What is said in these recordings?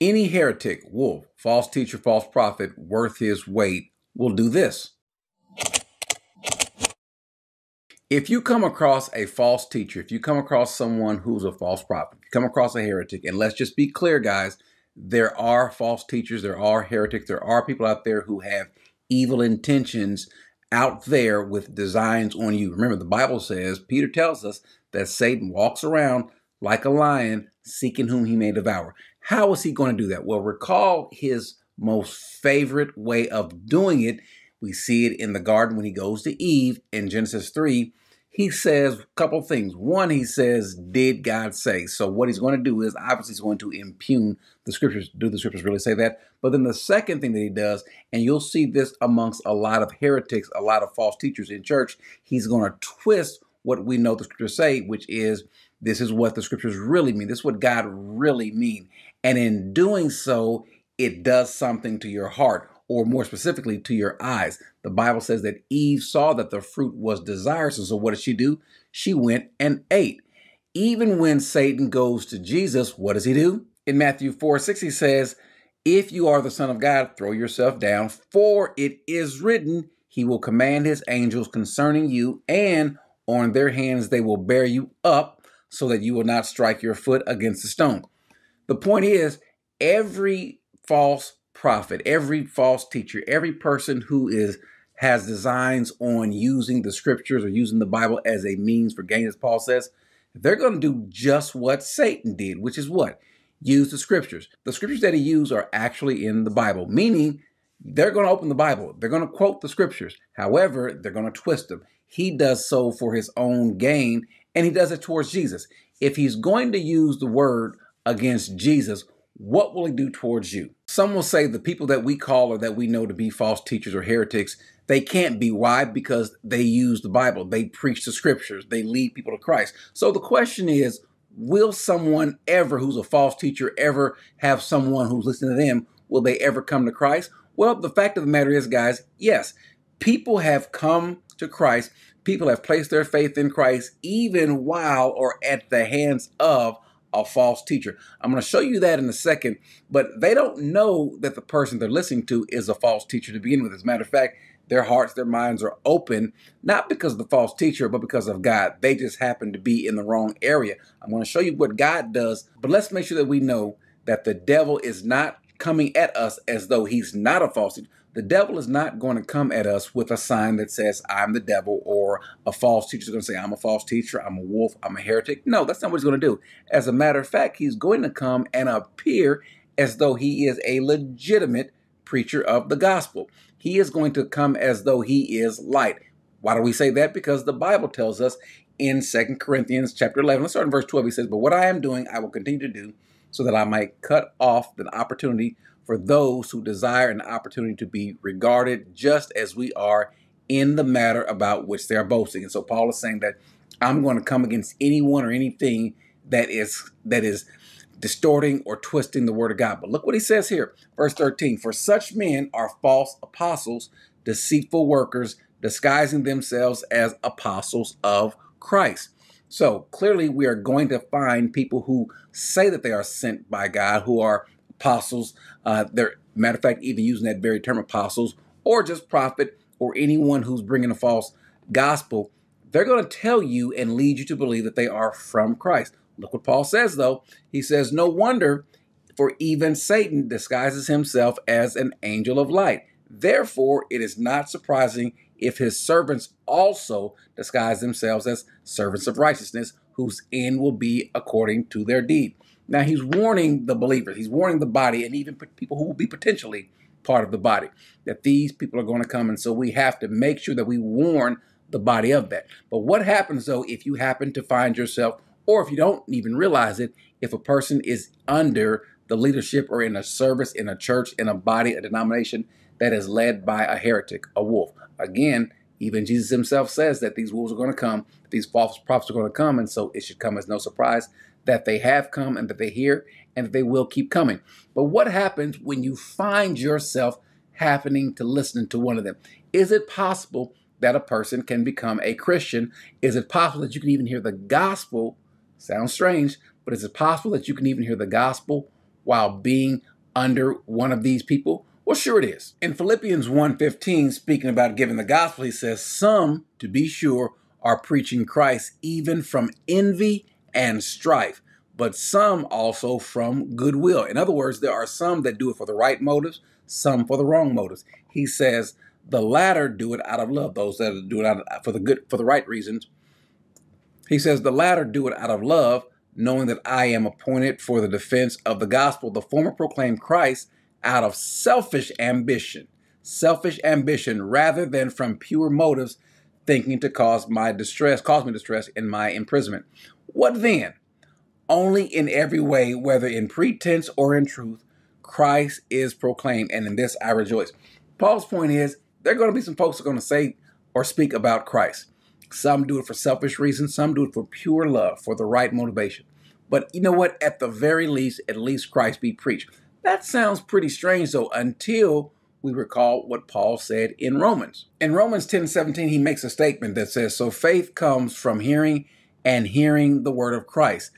Any heretic, wolf, false teacher, false prophet worth his weight will do this. If you come across a false teacher, if you come across someone who's a false prophet, if you come across a heretic, and let's just be clear, guys, there are false teachers, there are heretics, there are people out there who have evil intentions out there with designs on you. Remember, the Bible says, Peter tells us that Satan walks around like a lion seeking whom he may devour. How is he going to do that? Well, recall his most favorite way of doing it. We see it in the garden when he goes to Eve in Genesis 3 he says a couple things. One, he says, Did God say? So, what he's going to do is obviously he's going to impugn the scriptures. Do the scriptures really say that? But then the second thing that he does, and you'll see this amongst a lot of heretics, a lot of false teachers in church, he's going to twist what we know the scriptures say, which is this is what the scriptures really mean. This is what God really mean. And in doing so, it does something to your heart or more specifically to your eyes. The Bible says that Eve saw that the fruit was desirous. And so what did she do? She went and ate. Even when Satan goes to Jesus, what does he do? In Matthew 4 6, he says, If you are the Son of God, throw yourself down, for it is written, He will command His angels concerning you, and on their hands they will bear you up, so that you will not strike your foot against a stone. The point is, every false prophet, every false teacher, every person who is has designs on using the scriptures or using the Bible as a means for gain, as Paul says, they're going to do just what Satan did, which is what? Use the scriptures. The scriptures that he used are actually in the Bible, meaning they're going to open the Bible. They're going to quote the scriptures. However, they're going to twist them. He does so for his own gain, and he does it towards Jesus. If he's going to use the word against Jesus, what will he do towards you? Some will say the people that we call or that we know to be false teachers or heretics, they can't be. Why? Because they use the Bible, they preach the scriptures, they lead people to Christ. So the question is, will someone ever who's a false teacher ever have someone who's listening to them? Will they ever come to Christ? Well, the fact of the matter is, guys, yes, people have come to Christ. People have placed their faith in Christ even while or at the hands of a false teacher. I'm going to show you that in a second, but they don't know that the person they're listening to is a false teacher to begin with. As a matter of fact, their hearts, their minds are open, not because of the false teacher, but because of God. They just happen to be in the wrong area. I'm going to show you what God does, but let's make sure that we know that the devil is not coming at us as though he's not a false teacher. The devil is not going to come at us with a sign that says, I'm the devil, or a false teacher is going to say, I'm a false teacher, I'm a wolf, I'm a heretic. No, that's not what he's going to do. As a matter of fact, he's going to come and appear as though he is a legitimate preacher of the gospel. He is going to come as though he is light. Why do we say that? Because the Bible tells us in Second Corinthians chapter 11, let's start in verse 12. He says, But what I am doing, I will continue to do, so that I might cut off the opportunity for those who desire an opportunity to be regarded just as we are in the matter about which they are boasting. And so Paul is saying that I'm going to come against anyone or anything that is that is distorting or twisting the word of God. But look what he says here, verse 13, for such men are false apostles, deceitful workers, disguising themselves as apostles of Christ. So clearly we are going to find people who say that they are sent by God, who are apostles. Uh, they're matter of fact, even using that very term apostles, or just prophet, or anyone who's bringing a false gospel. They're going to tell you and lead you to believe that they are from Christ. Look what Paul says, though. He says, No wonder, for even Satan disguises himself as an angel of light. Therefore, it is not surprising if his servants also disguise themselves as servants of righteousness, whose end will be according to their deed. Now he's warning the believers, he's warning the body, and even people who will be potentially part of the body, that these people are going to come. And so we have to make sure that we warn the body of that. But what happens though if you happen to find yourself, or if you don't even realize it, if a person is under the leadership or in a service, in a church, in a body, a denomination that is led by a heretic, a wolf? Again, even Jesus himself says that these wolves are going to come, these false prophets are going to come, and so it should come as no surprise that they have come and that they hear and that they will keep coming. But what happens when you find yourself happening to listen to one of them? Is it possible that a person can become a Christian? Is it possible that you can even hear the gospel? Sounds strange, but is it possible that you can even hear the gospel while being under one of these people? Well, sure it is. In Philippians 1:15, speaking about giving the gospel, he says, "Some, to be sure, are preaching Christ even from envy and strife, but some also from goodwill." In other words, there are some that do it for the right motives, some for the wrong motives. He says, "The latter do it out of love; those that do it out of, for the good for the right reasons." He says, "The latter do it out of love, knowing that I am appointed for the defense of the gospel. The former proclaim Christ out of selfish ambition, selfish ambition rather than from pure motives thinking to cause my distress, cause me distress in my imprisonment. What then? Only in every way, whether in pretense or in truth, Christ is proclaimed, and in this I rejoice. Paul's point is there are going to be some folks who are going to say or speak about Christ. Some do it for selfish reasons, some do it for pure love, for the right motivation. But you know what? At the very least, at least Christ be preached. That sounds pretty strange, though, until we recall what Paul said in Romans. In Romans 10 17, he makes a statement that says, So faith comes from hearing, and hearing the word of Christ.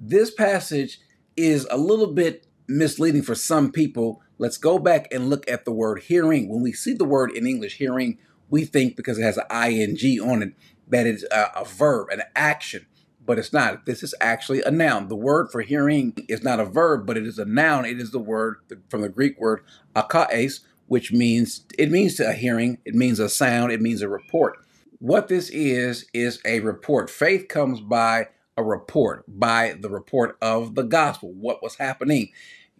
This passage is a little bit misleading for some people. Let's go back and look at the word hearing. When we see the word in English, hearing, we think because it has an ing on it that it's a, a verb, an action but it's not. This is actually a noun. The word for hearing is not a verb, but it is a noun. It is the word from the Greek word akaes, which means it means a hearing, it means a sound, it means a report. What this is is a report. Faith comes by a report, by the report of the gospel, what was happening.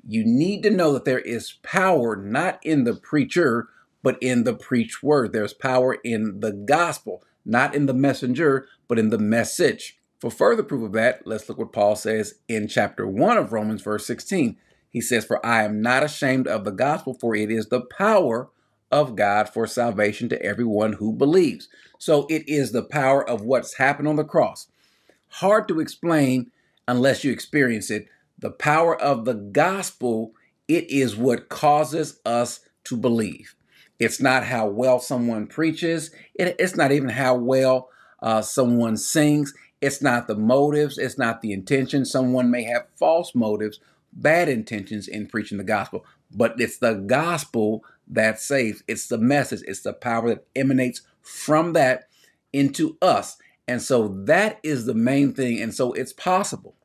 You need to know that there is power not in the preacher, but in the preached word. There's power in the gospel, not in the messenger, but in the message. For further proof of that, let's look what Paul says in chapter 1 of Romans, verse 16. He says, For I am not ashamed of the gospel, for it is the power of God for salvation to everyone who believes. So it is the power of what's happened on the cross. Hard to explain unless you experience it. The power of the gospel, it is what causes us to believe. It's not how well someone preaches, it, it's not even how well uh, someone sings. It's not the motives, it's not the intention. Someone may have false motives, bad intentions in preaching the gospel, but it's the gospel that saves. It's the message, it's the power that emanates from that into us. And so that is the main thing. And so it's possible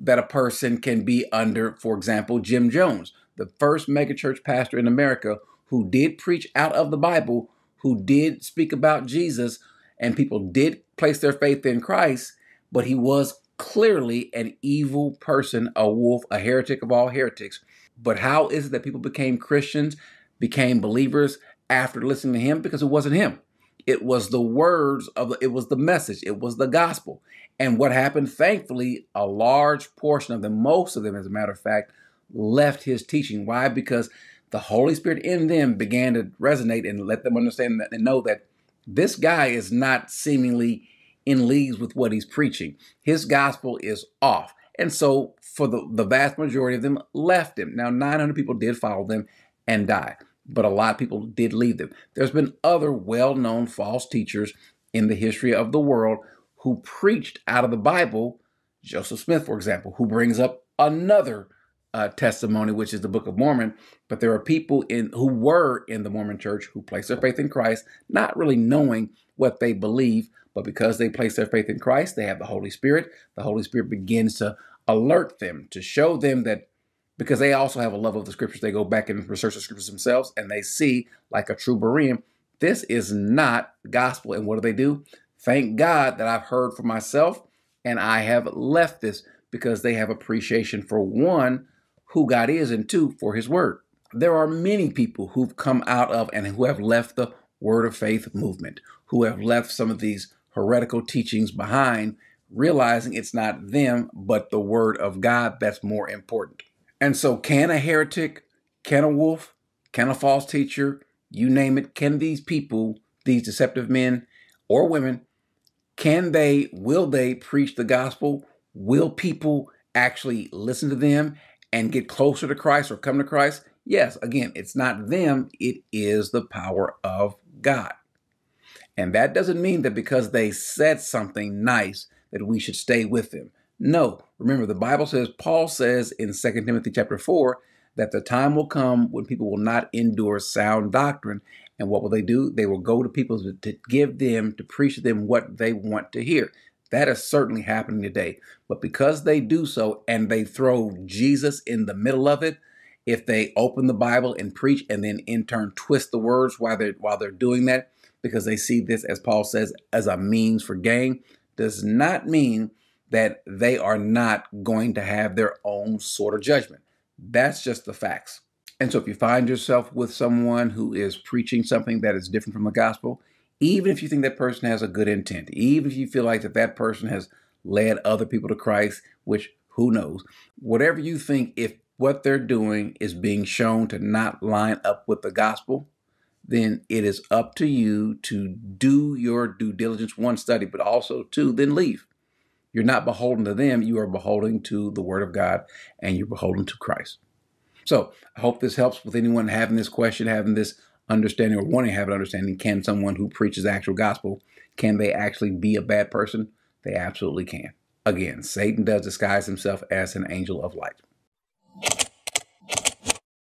that a person can be under, for example, Jim Jones, the first megachurch pastor in America who did preach out of the Bible, who did speak about Jesus, and people did place their faith in Christ, but he was clearly an evil person, a wolf, a heretic of all heretics. But how is it that people became Christians, became believers after listening to him? Because it wasn't him. It was the words of it was the message, it was the gospel. And what happened, thankfully, a large portion of them, most of them, as a matter of fact, left his teaching. Why? Because the Holy Spirit in them began to resonate and let them understand that and know that this guy is not seemingly in leagues with what he's preaching. His gospel is off. And so, for the, the vast majority of them, left him. Now, 900 people did follow them and die, but a lot of people did leave them. There's been other well known false teachers in the history of the world who preached out of the Bible. Joseph Smith, for example, who brings up another uh, testimony, which is the Book of Mormon. But there are people in who were in the Mormon Church who placed their faith in Christ, not really knowing what they believe, but because they place their faith in Christ, they have the Holy Spirit. The Holy Spirit begins to alert them, to show them that because they also have a love of the scriptures, they go back and research the scriptures themselves and they see, like a true Berean, this is not gospel. And what do they do? Thank God that I've heard for myself and I have left this because they have appreciation for one, who God is, and two, for his word. There are many people who've come out of and who have left the word of faith movement, who have left some of these heretical teachings behind, realizing it's not them, but the word of God that's more important. And so, can a heretic, can a wolf, can a false teacher, you name it, can these people, these deceptive men or women, can they, will they preach the gospel? Will people actually listen to them and get closer to Christ or come to Christ? Yes, again, it's not them, it is the power of God. And that doesn't mean that because they said something nice that we should stay with them. No. Remember, the Bible says, Paul says in 2 Timothy chapter 4, that the time will come when people will not endure sound doctrine. And what will they do? They will go to people to, give them, to preach to them what they want to hear. That is certainly happening today. But because they do so and they throw Jesus in the middle of it, if they open the Bible and preach and then in turn twist the words while they're while they're doing that, because they see this, as Paul says, as a means for gain, does not mean that they are not going to have their own sort of judgment. That's just the facts. And so if you find yourself with someone who is preaching something that is different from the gospel, even if you think that person has a good intent, even if you feel like that that person has led other people to Christ, which who knows, whatever you think, if what they're doing is being shown to not line up with the gospel, then it is up to you to do your due diligence, one, study, but also two, then leave. You're not beholden to them, you are beholden to the Word of God and you're beholden to Christ. So I hope this helps with anyone having this question, having this understanding, or wanting to have an understanding. Can someone who preaches the actual gospel, can they actually be a bad person? They absolutely can. Again, Satan does disguise himself as an angel of light.